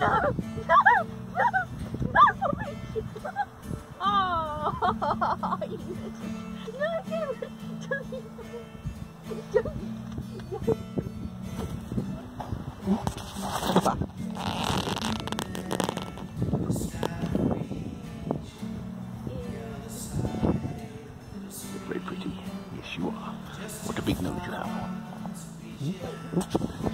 no, no, no, no, Oh, no. Very pretty. Yes, you are. What a big nose you have. Hmm?